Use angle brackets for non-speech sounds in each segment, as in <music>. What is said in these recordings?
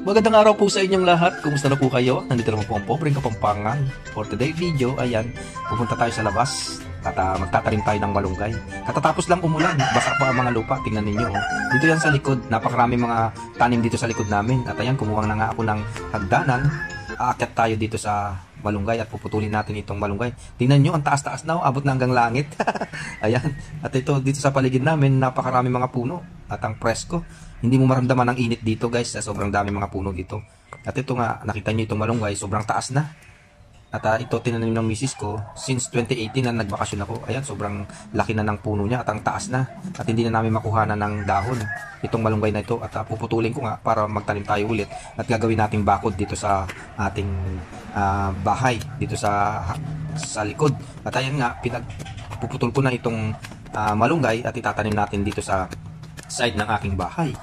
Magandang araw po sa inyong lahat. Kumusta na po kayo? Nandito naman po ang pobreng kapampangan. For today video, ayan, pupunta tayo sa labas at uh, magtatanim tayo ng malunggay. Katatapos lang umulan, basa pa ang mga lupa. Tingnan ninyo. Oh. Dito yan sa likod, napakarami mga tanim dito sa likod namin. At ayan, kumuha na nga ako ng hagdanan. Aakyat tayo dito sa malunggay at puputulin natin itong malunggay. Tingnan nyo, ang taas-taas na, oh, abot na hanggang langit. <laughs> ayan, at ito dito sa paligid namin, napakarami mga puno at ang presko. Hindi mo maramdaman ang init dito guys, sa sobrang dami mga puno dito. At ito nga, nakita nyo itong malunggay, sobrang taas na. At uh, ito tinanim ng misis ko since 2018 na nagbakasyon ako. Ayan, sobrang laki na ng puno niya at ang taas na. At hindi na namin makuha na ng dahon itong malunggay na ito. At uh, puputulin ko nga para magtanim tayo ulit. At gagawin nating bakod dito sa ating uh, bahay, dito sa sa likod. At ayan nga, pinag puputol ko na itong uh, malunggay at itatanim natin dito sa side ng aking bahay.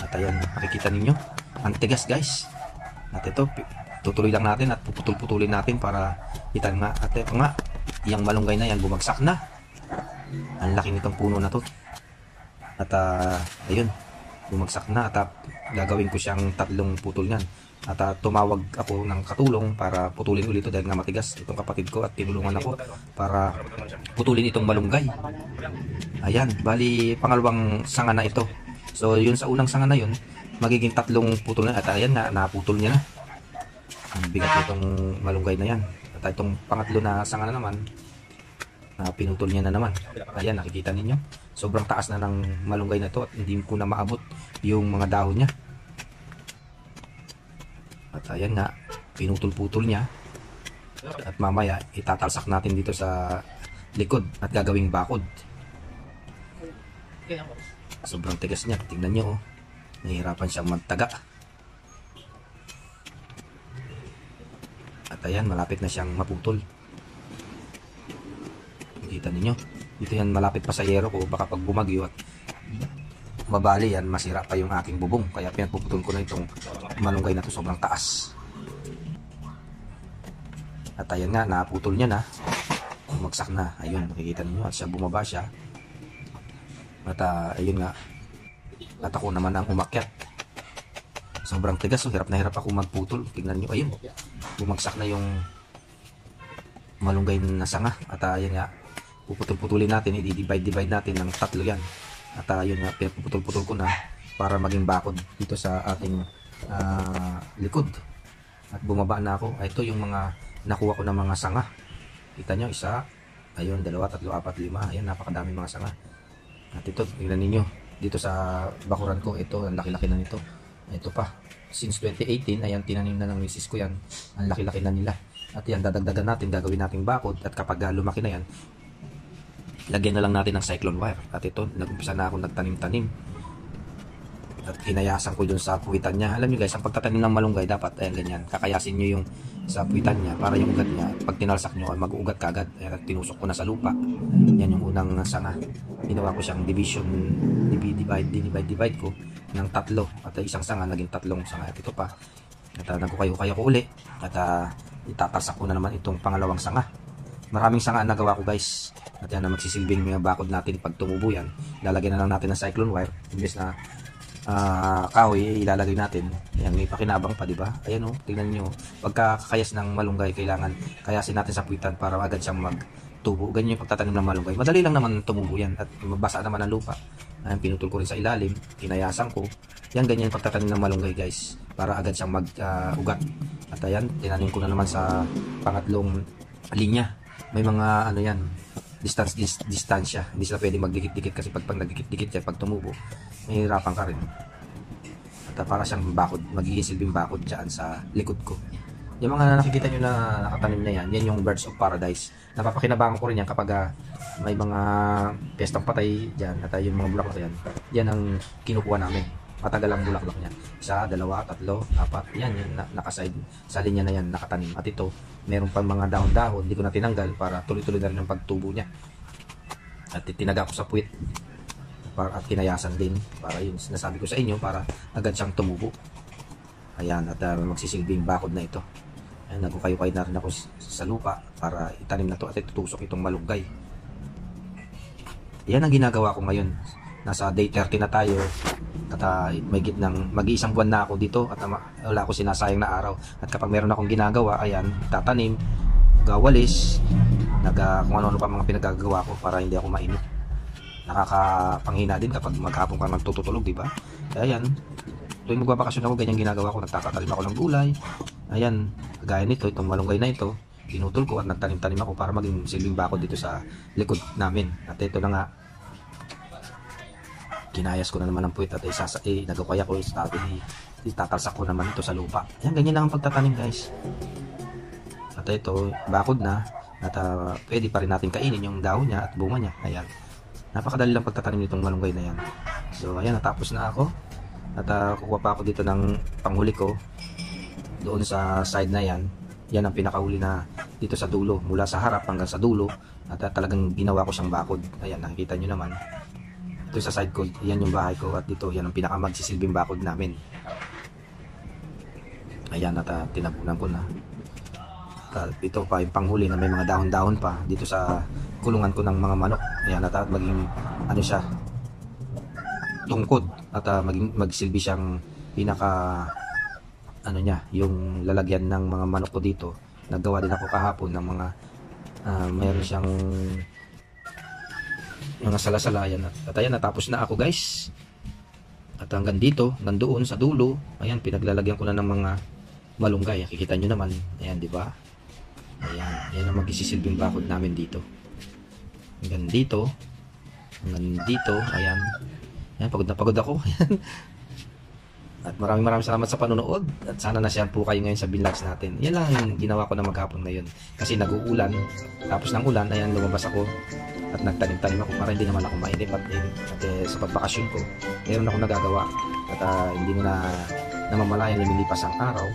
At ayan, makikita ninyo. Ang tigas guys. At ito, tutuloy lang natin at puputol-putulin natin para itan nga. At ito nga, yung malunggay na yan, bumagsak na. Ang laki nitong puno na to. At uh, ayun, bumagsak na at gagawin ko siyang tatlong putol yan. At uh, tumawag ako ng katulong para putulin ulit ito dahil nga matigas itong kapatid ko at tinulungan ako para putulin itong malunggay. Ayan, bali pangalawang sanga na ito. So yun sa unang sanga na yun, magiging tatlong putol na at ayan na naputol niya na. Ang bigat nitong malunggay na yan. At itong pangatlo na sanga na naman, na pinutol niya na naman. Ayan, nakikita ninyo. Sobrang taas na ng malunggay na to at hindi ko na maabot yung mga dahon niya. At ayan nga, pinutol-putol niya. At mamaya, itatalsak natin dito sa likod at gagawing bakod. Sobrang tigas niya. Tingnan niyo oh. Nahihirapan siyang magtaga. At ayan, malapit na siyang maputol. Nakita ninyo. Dito yan malapit pa sa yero ko. Baka pag bumagyo at mabali yan, masira pa yung aking bubong. Kaya pinagpuputol ko na itong malunggay na to sobrang taas. At ayan nga, naputol niya na. Bumagsak na. Ayun, nakikita niyo At siya bumaba siya. At uh, ayun nga, at ako naman ang umakyat. Sobrang tigas, so hirap na hirap ako magputol. Tingnan nyo, ayun, bumagsak na yung malunggay na sanga. At uh, ayun nga, puputol-putulin natin, i-divide-divide natin ng tatlo yan. At uh, ayun nga, pinapuputol-putol ko na para maging bakod dito sa ating uh, likod. At bumaba na ako. Ito yung mga nakuha ko ng mga sanga. Kita nyo, isa, ayun, dalawa, tatlo, apat, lima. Ayan, napakadami mga sanga. At ito, tingnan ninyo, dito sa bakuran ko, ito, ang laki-laki na nito. Ito pa, since 2018, ayan, tinanim na ng misis ko yan. Ang laki-laki na nila. At yan, dadagdagan natin, gagawin nating bakod. At kapag lumaki na yan, lagyan na lang natin ng cyclone wire. At ito, nag-umpisa na ako nagtanim-tanim. At hinayasan ko dun sa puwitan niya. Alam niyo guys, ang pagtatanim ng malunggay, dapat, ayan, ganyan. Kakayasin niyo yung sa puwitan niya para yung ugat niya, pag tinalsak nyo, mag-uugat kagad. At tinusok ko na sa lupa. Yan yung unang sanga. Ginawa ko siyang division, divide, divide, divide ko ng tatlo. At isang sanga, naging tatlong sanga. At ito pa. At uh, nagkukayo-kayo ko uli. At uh, itatalsak ko na naman itong pangalawang sanga. Maraming sanga ang nagawa ko guys. At yan na magsisilbing mga bakod natin pag tumubo yan. Lalagyan na lang natin ng cyclone wire. Imbes na uh, kahoy ilalagay natin. Ayan, may pakinabang pa, di ba? Ayan oh, tingnan niyo. Pagka kakayas ng malunggay, kailangan kayasin natin sa puwitan para agad siyang magtubo. Ganyan yung pagtatanim ng malunggay. Madali lang naman tumubo yan at mabasa naman ang lupa. Ayan, pinutol ko rin sa ilalim, tinayasan ko. Yan, ganyan pagtatanim ng malunggay, guys. Para agad siyang mag-ugat. Uh, at ayan, tinanim ko na naman sa pangatlong linya. May mga, ano yan, distance dis, distansya. Hindi sila pwede magdikit-dikit kasi pag, pag nagdikit-dikit yan, pag tumubo, mahirapan ka rin. At uh, para siyang bakod, magiging silbing bakod dyan sa likod ko. Yung mga nakikita nyo na nakatanim na yan, yan yung birds of paradise. Napapakinabangan ko rin yan kapag uh, may mga pestang patay dyan at uh, yung mga bulaklak yan. Yan ang kinukuha namin. Matagal ang bulaklak niya. Isa, dalawa, tatlo, apat. Yan, yan na, nakaside sa linya na yan, nakatanim. At ito, meron pang mga dahon-dahon, hindi ko na tinanggal para tuloy-tuloy na rin ang pagtubo niya. At tinaga ko sa puwit para at kinayasan din para yun sinasabi ko sa inyo para agad siyang tumubo ayan at uh, magsisilbing bakod na ito ayan nagkukayukay na rin ako sa lupa para itanim na to at itutusok itong malunggay yan ang ginagawa ko ngayon nasa day 30 na tayo. At uh, may ng mag-iisang buwan na ako dito at uh, wala ako sinasayang na araw. At kapag meron akong ginagawa ayan tatanim gawalis nag uh, kung ano-ano pa mga pinagagawa ko para hindi ako mainit. Nakakapanghina din kapag maghapon ka nagtutulog di ba? Kaya yan tuwing magbabakasyon ako ganyan ginagawa ko nagtatanim ako ng gulay. Ayan gaya nito itong malunggay na ito pinutol ko at nagtanim-tanim ako para maging silbing bako dito sa likod namin. At ito na nga kinayas ko na naman ang puwit at isasa, eh, nagukaya ko istati itatalsak ko naman ito sa lupa. Yan ganyan lang ang pagtatanim guys. At ito bakod na at uh, pwede pa rin natin kainin yung dahon niya at bunga niya. Ayan. Napakadali lang pagtatanim nitong malunggay na yan. So ayan natapos na ako. At uh, kukuha pa ako dito ng panghuli ko doon sa side na yan. Yan ang pinakahuli na dito sa dulo mula sa harap hanggang sa dulo. At uh, talagang ginawa ko siyang bakod. Ayan nakikita nyo naman ito sa side ko yan yung bahay ko at dito yan ang pinakamagsisilbing bakod namin. Ayan at uh, tinabunan ko na. At ito pa yung panghuli na may mga dahon-dahon pa dito sa kulungan ko ng mga manok. Ayan at uh, maging ano siya tungkod at uh, maging magsilbi siyang pinaka ano niya yung lalagyan ng mga manok ko dito. Naggawa din ako kahapon ng mga uh, mayroon siyang mga salasala yan at, at ayan natapos na ako guys. At hanggang dito hanggang doon sa dulo ayan pinaglalagyan ko na ng mga malunggay. Kikita nyo naman. Ayan di ba? Ayan ayan ang magsisilbing bakod namin dito. Hanggang dito hanggang dito ayan. Ayan pagod na pagod ako <laughs> at maraming maraming salamat sa panonood. At sana nasyan po kayo ngayon sa vlogs natin. Yan lang ang ginawa ko na maghapon ngayon kasi nag-uulan. Tapos ng ulan ayan lumabas ako. At nagtanim-tanim ako para hindi naman ako mainip at, eh, at eh, sa pagbakasyon ko meron ako nagagawa. At uh, hindi na namamalayan lumilipas ang araw.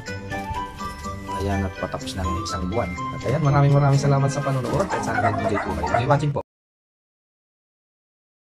Ayan at patapos ng isang buwan. At ayan maraming maraming salamat sa panonood. At sana nag-enjoy po kayo. Okay watching po